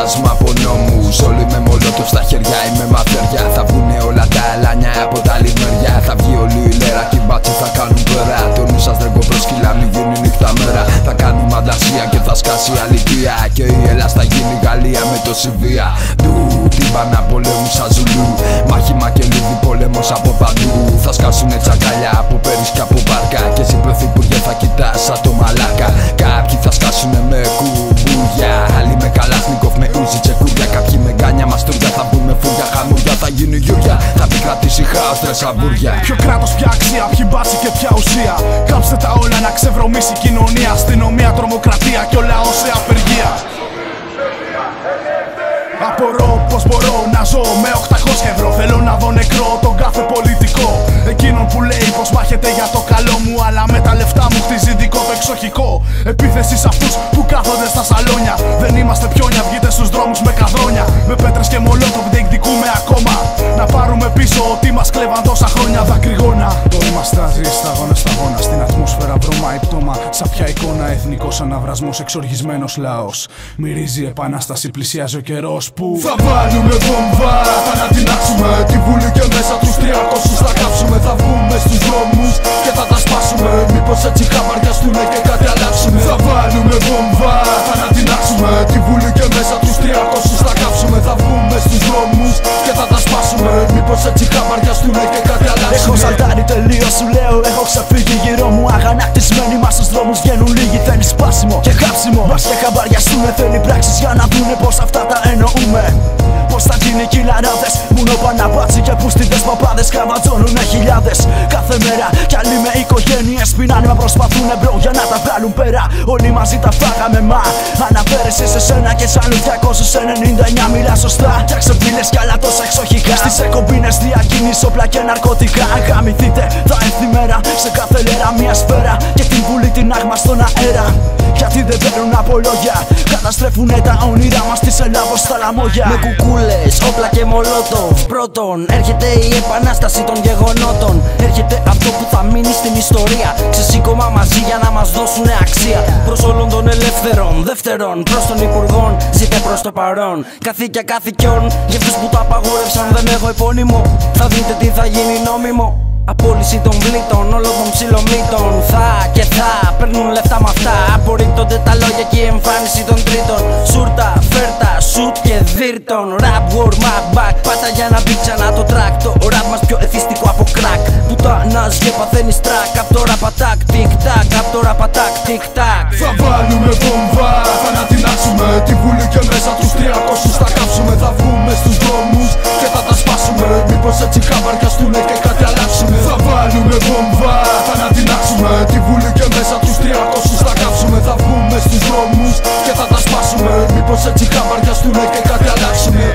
φάντασμα από νόμους. Όλοι με μολότοφ στα χέρια ή με Θα βγουνε όλα τα άλλα, από τα άλλη μεριά Θα βγει όλη η λέρα και μπάτσες θα κάνουν πέρα. Το νου σας δεν κοπρόσκυλα βγουν νύχτα μέρα. Θα κάνουμε μαντασία και θα σκάσει αλήθεια Και η Ελλάδα γίνει Γαλλία με το Σιβία. Του τύμπανα πολέμου σαν ζουλού. Μάχημα και λίδι πόλεμος από παντού. Θα σκάσουνε τσακάλια από πέρυσι επικρατήσει χάος τρεσαβούρια Ποιο κράτος, ποια αξία, ποιοι μπάση και ποια ουσία. Κάψτε τα όλα να ξεβρωμήσει η κοινωνία. Αστυνομία, τρομοκρατία και ο λαός σε απεργία. Απορώ πω μπορώ να ζω με 800 ευρώ. Θέλω να δω νεκρό τον κάθε πολιτικό. Εκείνον που λέει πως μάχεται για το καλό μου. Αλλά με τα λεφτά μου χτίζει δικό το εξοχικό. Επίθεση σε αυτούς που κάθονται στα σαλόνια. Δεν είμαστε πιόνια, βγείτε στους δρόμους με καδρόνια. Με πέτρες και μολότοβ διεκδικούμε ακόμα. Να πάρουμε πίσω ό,τι μας στάζει σταγόνα σταγόνα. Στην ατμόσφαιρα βρωμάει πτώμα. Σαν πια εικόνα εθνικός αναβρασμός εξοργισμένος λαός. Μυρίζει επανάσταση, πλησιάζει ο καιρός που. Θα βάλουμε βόμβα, θα ανατινάξουμε Τη τελείω, σου λέω. Έχω ξεφύγει γύρω μου. Αγανακτισμένοι μας στους δρόμους βγαίνουν λίγοι. Θέλει σπάσιμο και κάψιμο. Μας και χαμπαριαστούνε. Θέλει πράξεις για να δούνε πως αυτά τα εννοούμε. Πώ θα γίνει κυλαράδε. Μόνο παναπάτσι και πούστιδε παπάδες. Χαβατζώνουνε χιλιάδες. Κάθε μέρα κι άλλοι με οικογένειες πεινάνε. Μα προσπαθούν μπρο για να τα βγάλουν πέρα. Όλοι μαζί τα φάγαμε. Μα αναφέρεσαι σε σένα και σ' άλλους 299 μιλά σωστά. Για ξεφύλε κι άλλα τόσα εξοχικά. Στις εκομπίνε διακίνηση όπλα και ναρκωτικά. Αγαμηθείτε, θα έρθει η μέρα. Σε κάθε λέρα μια σφαίρα. Και την πουλή την άγμα στον αέρα. Γιατί δεν παίρνουν από λόγια. Καταστρέφουνε τα όνειρά μας της Ελλάδα στα λαμόγια. Με κουκούλες, όπλα και μολότοβ. Πρώτον, έρχεται η επανάσταση των γεγονότων. Έρχεται αυτό που θα μείνει στην ιστορία. Ξεσήκωμα μαζί για να μας δώσουν αξία. Προς όλων των ελεύθερων. Δεύτερον, προς των υπουργών, ζείτε προς το παρόν. Καθήκια καθηκιών, για αυτούς που το απαγόρευσαν δεν έχω επώνυμο. Θα δείτε τι θα γίνει νόμιμο. Απόλυση των πλήτων, όλων των ψιλομύτων Θα και θα παίρνουν λεφτά με αυτά. Απορρίπτονται τα λόγια και η εμφάνιση των τρίτων. Σούρτα, φέρτα, σουτ και δίρτων. Rap war, my back. Πάτα για να μπει ξανά το track. Το rap μας πιο εθιστικό από crack. Πουτάνας και παθαίνεις track. Απ' το rap attack, tic tac Απ' το rap attack, tic tac Θα βάλουμε βόμβα, Πως έτσι χαβαρκαστούνε και κάτι αλλάξουνε Θα βάλουμε βόμβα, θα ανατινάξουμε. Τη βουλή και μέσα τους 300 θα κάψουμε. Θα βγούμε στους δρόμους και θα τα σπάσουμε. Μήπως έτσι χαβαρκαστούνε και κάτι αλλάξουνε